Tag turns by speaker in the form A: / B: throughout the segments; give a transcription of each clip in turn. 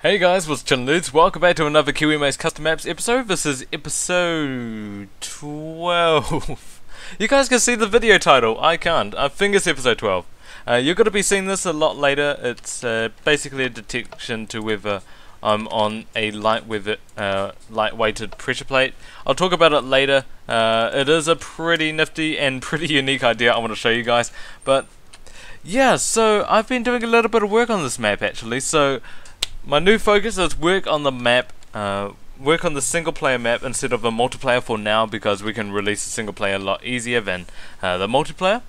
A: Hey guys, what's chillin' dudes? Welcome back to another Kiwi Makes Custom Maps episode. This is episode 12. You guys can see the video title. I can't. I think it's episode 12. Uh, you're going to be seeing this a lot later. It's uh, basically a detection to whether I'm on a light with it, uh, light-weighted pressure plate. I'll talk about it later. Uh, it is a pretty nifty and pretty unique idea I want to show you guys. But yeah, so I've been doing a little bit of work on this map actually. So my new focus is work on the map, uh, work on the single player map instead of a multiplayer for now because we can release a single player a lot easier than uh, the multiplayer.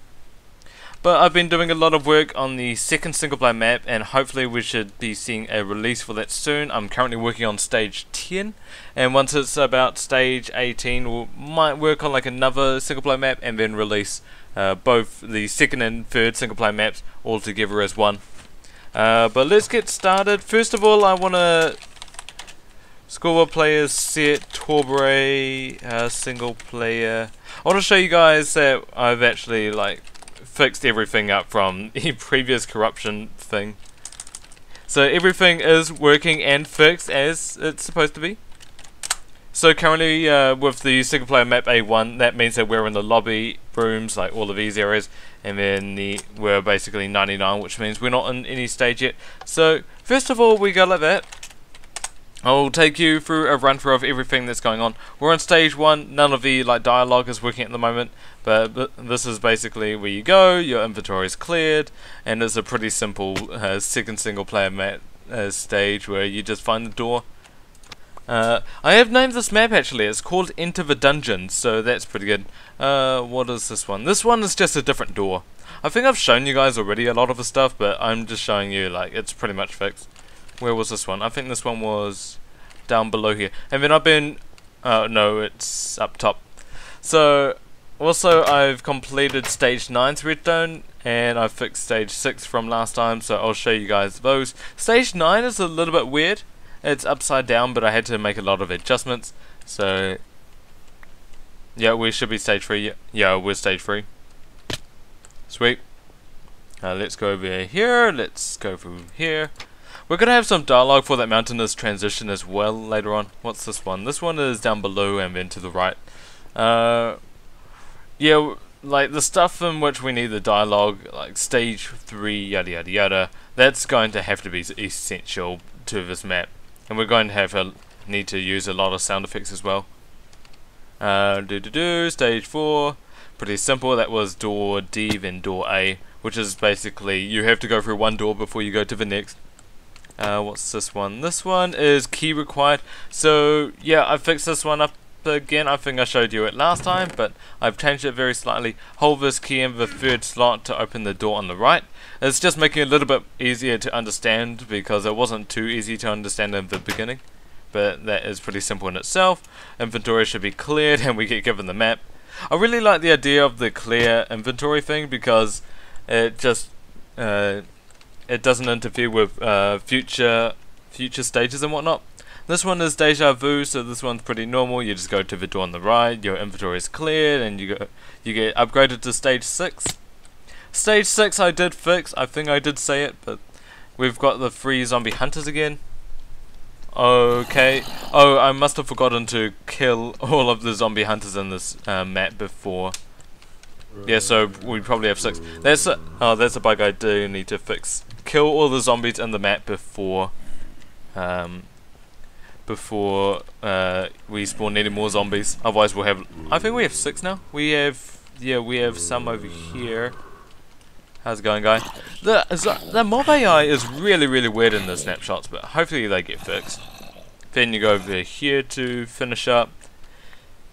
A: But I've been doing a lot of work on the second single player map and hopefully we should be seeing a release for that soon. I'm currently working on stage 10 and once it's about stage 18 we might work on like another single player map and then release uh, both the second and third single player maps all together as one. Uh, but let's get started. First of all, I want to score players set Torbray uh, single player. I want to show you guys that I've actually like fixed everything up from the previous corruption thing. So everything is working and fixed as it's supposed to be. So currently uh, with the single player map A1 that means that we're in the lobby rooms like all of these areas and then the we're basically 99 which means we're not in any stage yet. So first of all we go like that. I'll take you through a run through of everything that's going on. We're on stage 1, none of the like dialogue is working at the moment but, but this is basically where you go, your inventory is cleared and it's a pretty simple uh, second single player map uh, stage where you just find the door uh, I have named this map actually, it's called Enter the Dungeon, so that's pretty good. Uh, what is this one? This one is just a different door. I think I've shown you guys already a lot of the stuff, but I'm just showing you, like, it's pretty much fixed. Where was this one? I think this one was down below here. And then I've been, uh, no, it's up top. So, also I've completed stage 9's redstone, and I've fixed stage 6 from last time, so I'll show you guys those. Stage 9 is a little bit weird. It's upside down, but I had to make a lot of adjustments. So, yeah, we should be stage 3. Yeah, we're stage 3. Sweet. Uh, let's go over here. Let's go through here. We're going to have some dialogue for that mountainous transition as well later on. What's this one? This one is down below and then to the right. Uh, yeah, like the stuff in which we need the dialogue, like stage 3, yada yada yada, that's going to have to be essential to this map. And we're going to have a need to use a lot of sound effects as well. Uh, do do do, stage 4, pretty simple, that was door D then door A, which is basically you have to go through one door before you go to the next. Uh, what's this one? This one is key required, so yeah, I fixed this one up again, I think I showed you it last time, but I've changed it very slightly. Hold this key in the third slot to open the door on the right. It's just making it a little bit easier to understand because it wasn't too easy to understand in the beginning. But that is pretty simple in itself. Inventory should be cleared and we get given the map. I really like the idea of the clear inventory thing because it just uh, it doesn't interfere with uh, future future stages and whatnot. This one is deja vu, so this one's pretty normal. You just go to the door on the right, your inventory is cleared, and you go you get upgraded to stage six. Stage six I did fix. I think I did say it, but we've got the three zombie hunters again. Okay. Oh, I must have forgotten to kill all of the zombie hunters in this uh, map before. Yeah, so we probably have six. That's a, oh, that's a bug I do need to fix. Kill all the zombies in the map before um, before uh, we spawn any more zombies. Otherwise we'll have... I think we have six now. We have... Yeah, we have some over here. How's it going, guy? The, the mob AI is really, really weird in the snapshots, but hopefully they get fixed. Then you go over here to finish up.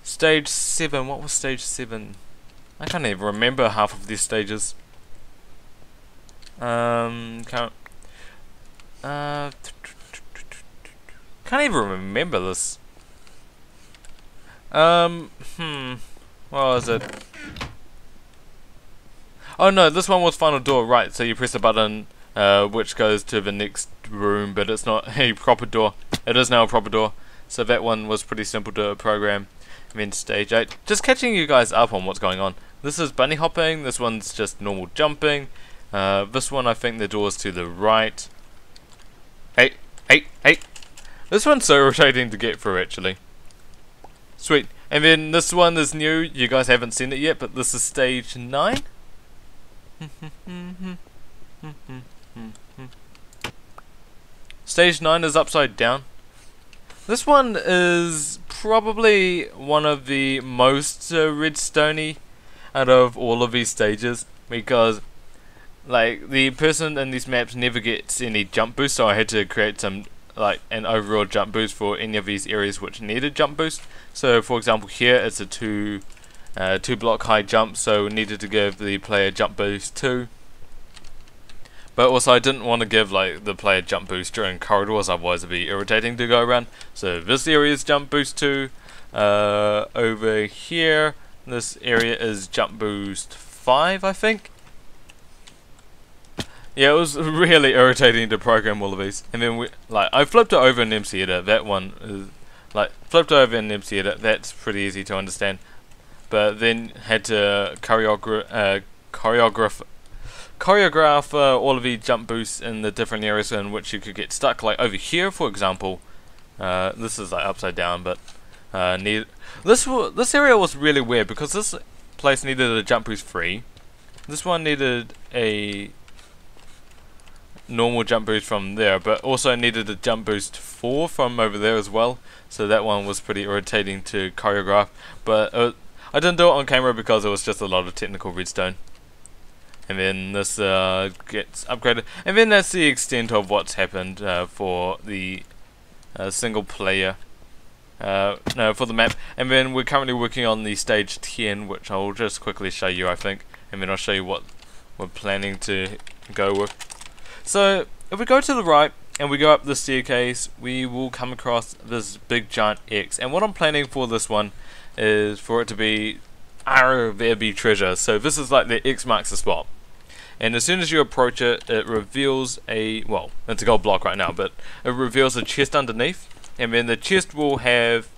A: Stage 7. What was stage 7? I can't even remember half of these stages. Um, can't... Uh, can't even remember this. Um, hmm. What was it? Oh no, this one was final door, right, so you press a button uh, which goes to the next room, but it's not a proper door. It is now a proper door. So that one was pretty simple to program. And then stage 8. Just catching you guys up on what's going on. This is bunny hopping, this one's just normal jumping. Uh, this one I think the door's to the right. Hey, Hey, hey. This one's so irritating to get through, actually. Sweet. And then this one is new. You guys haven't seen it yet, but this is stage 9. stage 9 is upside down. This one is probably one of the most uh, out of all of these stages because like the person in these maps never gets any jump boost so I had to create some like an overall jump boost for any of these areas which needed a jump boost. So for example here it's a two uh, two block high jump so we needed to give the player jump boost 2 but also I didn't want to give like the player jump boost during corridors otherwise it'd be irritating to go around. So this area is jump boost 2 uh, over here this area is jump boost 5 I think yeah, it was really irritating to program all of these. And then we, like, I flipped it over in MC Editor. That one is, like, flipped over in MC Editor. That's pretty easy to understand. But then had to choreograph, uh, choreograph, choreograph uh, all of the jump boosts in the different areas in which you could get stuck. Like over here, for example, uh, this is like upside down, but uh, need this this area was really weird because this place needed a jump boost free. This one needed a normal jump boost from there, but also needed a jump boost 4 from over there as well, so that one was pretty irritating to choreograph, but uh, I didn't do it on camera because it was just a lot of technical redstone. And then this uh, gets upgraded, and then that's the extent of what's happened uh, for the uh, single player uh, no, for the map. And then we're currently working on the stage 10, which I'll just quickly show you, I think. And then I'll show you what we're planning to go with. So, if we go to the right and we go up the staircase, we will come across this big giant X. And what I'm planning for this one is for it to be there be treasure. So this is like the X marks the spot. And as soon as you approach it, it reveals a, well, it's a gold block right now, but it reveals a chest underneath. And then the chest will have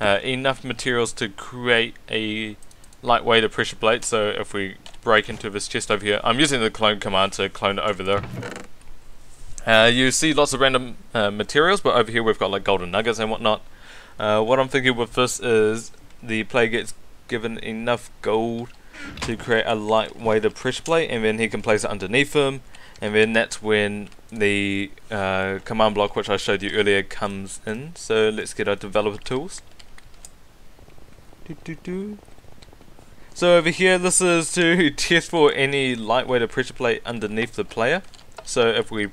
A: uh, enough materials to create a lightweight pressure plate. So if we break into this chest over here. I'm using the clone command to clone it over there. Uh, you see lots of random uh, materials, but over here we've got like golden nuggets and whatnot. Uh, what I'm thinking with this is the player gets given enough gold to create a lightweight pressure plate, and then he can place it underneath him, and then that's when the uh, command block which I showed you earlier comes in. So let's get our developer tools. Doo -doo -doo. So over here, this is to test for any lightweight pressure plate underneath the player. So if we,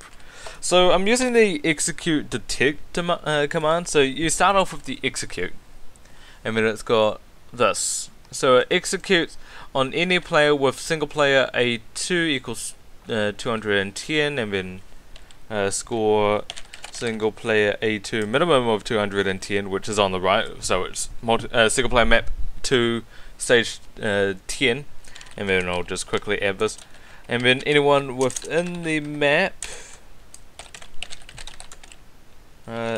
A: so I'm using the execute detect uh, command. So you start off with the execute, and then it's got this. So it executes on any player with single player A2 equals uh, 210, and then uh, score single player A2 minimum of 210, which is on the right. So it's multi, uh, single player map 2 stage uh, 10 and then I'll just quickly add this and then anyone within the map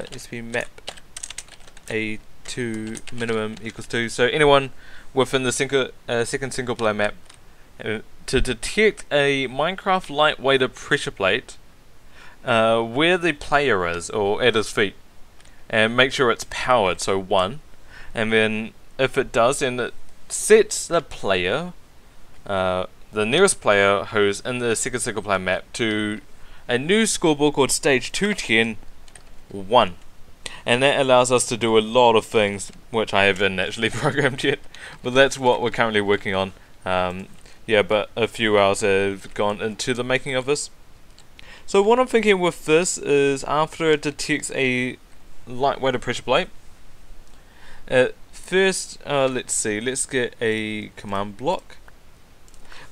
A: uh, SP map A2 minimum equals 2 so anyone within the single, uh, second single player map uh, to detect a Minecraft lightweight pressure plate uh, where the player is or at his feet and make sure it's powered so 1 and then if it does then it sets the player, uh, the nearest player who's in the second single player map to a new scoreboard called Stage 210 1. And that allows us to do a lot of things which I haven't actually programmed yet, but that's what we're currently working on. Um, yeah, but a few hours have gone into the making of this. So what I'm thinking with this is after it detects a lightweight pressure plate, it First, uh, let's see, let's get a command block.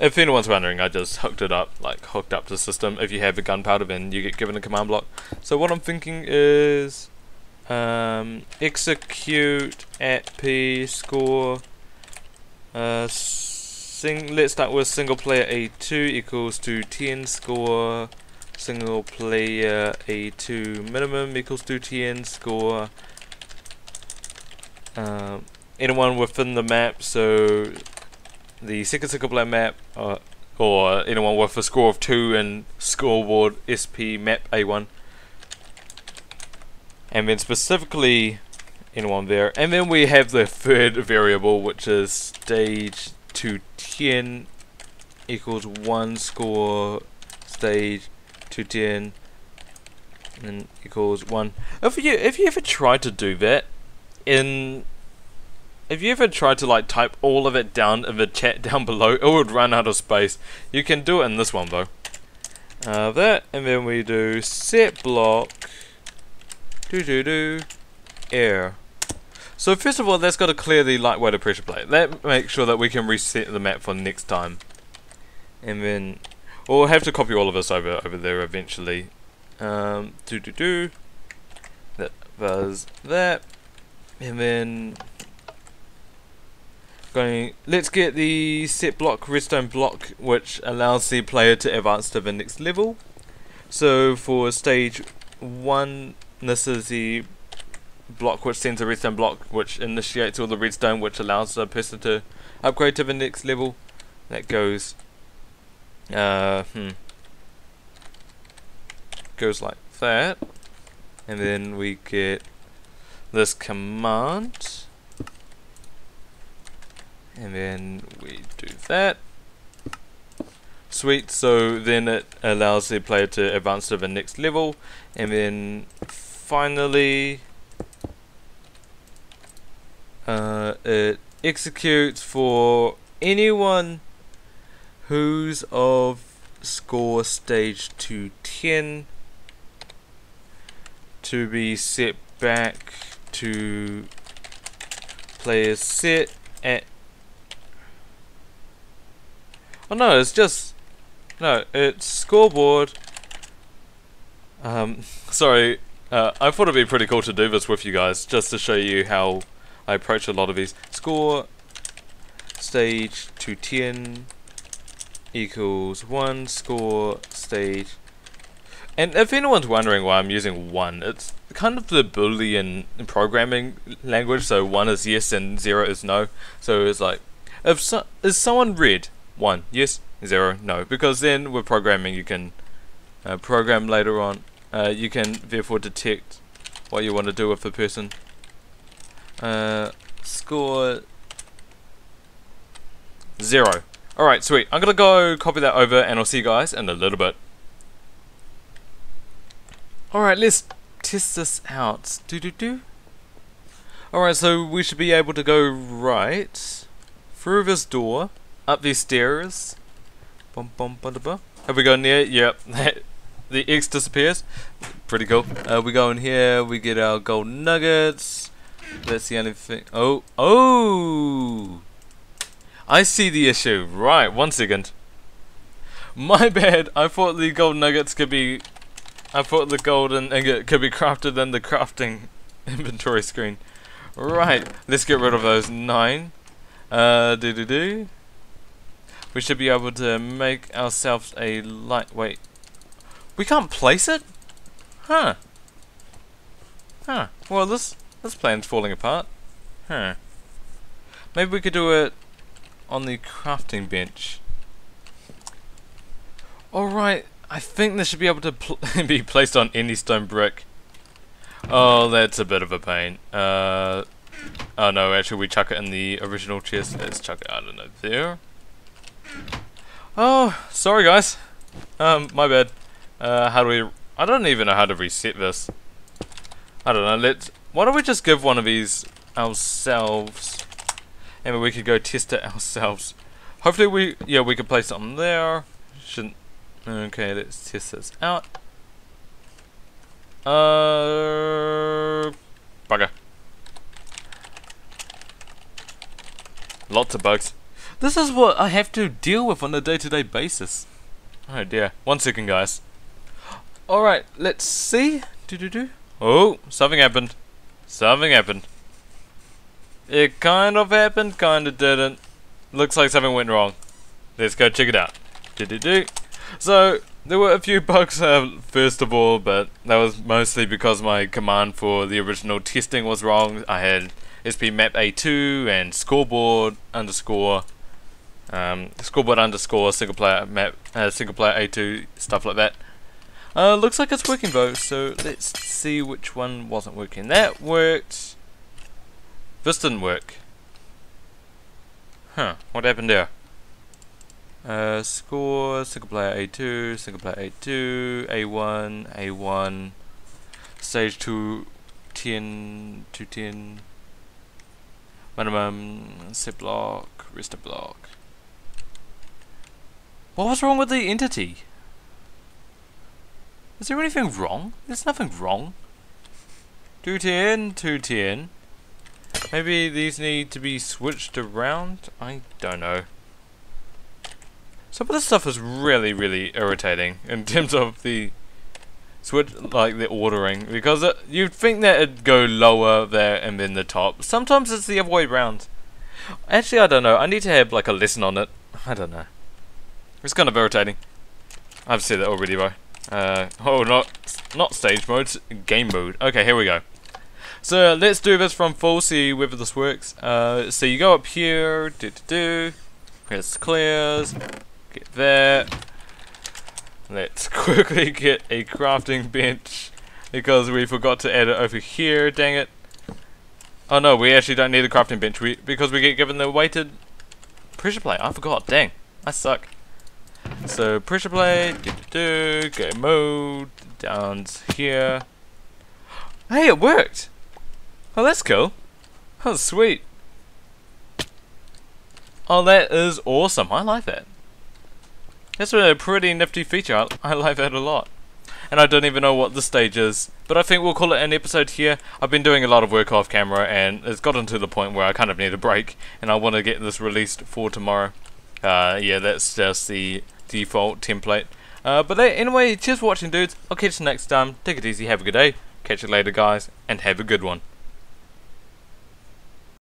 A: If anyone's wondering, I just hooked it up, like hooked up to the system. If you have a gunpowder, then you get given a command block. So what I'm thinking is um, execute at p score. Uh, sing. Let's start with single player a2 equals to 10 score. Single player a2 minimum equals to 10 score uh, anyone within the map, so the second player map, uh, or anyone with a score of 2 and scoreboard SP map A1. and then specifically anyone there. And then we have the third variable, which is stage to 10 equals 1 score stage to 10 and equals 1. If you if you ever tried to do that in if you ever tried to like type all of it down in the chat down below, it would run out of space. You can do it in this one though. Uh, that and then we do set block do do do air. So first of all, that's got to clear the lightweight pressure plate. That makes sure that we can reset the map for next time. And then we'll have to copy all of this over over there eventually. Um, do do do. That was that, and then going. Let's get the set block redstone block, which allows the player to advance to the next level. So for stage one, this is the block which sends a redstone block which initiates all the redstone which allows the person to upgrade to the next level. That goes uh hmm goes like that. And then we get this command. And then we do that. Sweet, so then it allows the player to advance to the next level. And then finally uh, it executes for anyone who's of score stage to 10 to be set back to players set at oh no it's just no it's scoreboard. Um sorry uh, I thought it'd be pretty cool to do this with you guys just to show you how I approach a lot of these. Score stage to 10 equals 1 score stage. And if anyone's wondering why I'm using 1 it's kind of the boolean programming language so 1 is yes and 0 is no. So it's like if so, is someone red 1 yes 0 no because then with programming you can uh, program later on uh, you can therefore detect what you want to do with the person uh, score zero. Alright, sweet. I'm gonna go copy that over and I'll see you guys in a little bit. Alright, let's test this out. Do do do. Alright, so we should be able to go right through this door, up these stairs. Bum, bum, bum, bum. Have we gone near? Yep. the X disappears. Pretty cool. Uh, we go in here, we get our gold nuggets. That's the only thing. Oh, oh! I see the issue. Right, one second. My bad. I thought the gold nuggets could be. I thought the golden ingot could be crafted in the crafting inventory screen. Right, let's get rid of those nine. Uh, do do do. We should be able to make ourselves a lightweight. We can't place it? Huh. Huh. Well, this this plan's falling apart. Huh. Maybe we could do it on the crafting bench. Alright, I think this should be able to pl be placed on any stone brick. Oh, that's a bit of a pain. Uh, oh no, actually we chuck it in the original chest. Let's chuck it, I don't know, there. Oh, sorry guys. Um, my bad. Uh, how do we... I don't even know how to reset this. I don't know, let's... Why don't we just give one of these ourselves and we could go test it ourselves. Hopefully we, yeah, we could place something there. Shouldn't, okay, let's test this out. Uh, bugger. Lots of bugs. This is what I have to deal with on a day-to-day -day basis. Oh dear. One second, guys. Alright, let's see. Do do do. Oh, something happened. Something happened. It kind of happened, kind of didn't. Looks like something went wrong. Let's go check it out. Do do do. So there were a few bugs uh, first of all, but that was mostly because my command for the original testing was wrong. I had SP map A2 and scoreboard underscore um, scoreboard underscore single player map uh, single player A2 stuff like that. Uh, looks like it's working though, so let's see which one wasn't working. That worked. This didn't work. Huh, what happened there? Uh, score, single player A2, single player A2, A1, A1, stage 2, 10, 2, 10, minimum, set block, rest block. What was wrong with the entity? Is there anything wrong? There's nothing wrong. 210, 210. Maybe these need to be switched around? I don't know. Some of this stuff is really, really irritating in terms of the switch, like the ordering, because it, you'd think that it'd go lower there and then the top. Sometimes it's the other way around. Actually, I don't know. I need to have like a lesson on it. I don't know. It's kind of irritating. I've said that already, though. Uh, oh, not not stage mode, game mode. Okay, here we go. So let's do this from full, see whether this works. Uh, so you go up here, do do do. Here's clears. Get that. Let's quickly get a crafting bench because we forgot to add it over here. Dang it. Oh no, we actually don't need a crafting bench we, because we get given the weighted pressure plate. I forgot. Dang, I suck. So pressure plate, do, do, do, game mode, down here. Hey, it worked! Oh, that's cool. Oh, sweet. Oh, that is awesome. I like that. That's a pretty nifty feature. I, I like that a lot. And I don't even know what the stage is. But I think we'll call it an episode here. I've been doing a lot of work off camera and it's gotten to the point where I kind of need a break. And I want to get this released for tomorrow. Uh, yeah, that's just the default template. Uh, but anyway, cheers for watching dudes. I'll catch you next time. Take it easy, have a good day. Catch you later guys, and have a good one.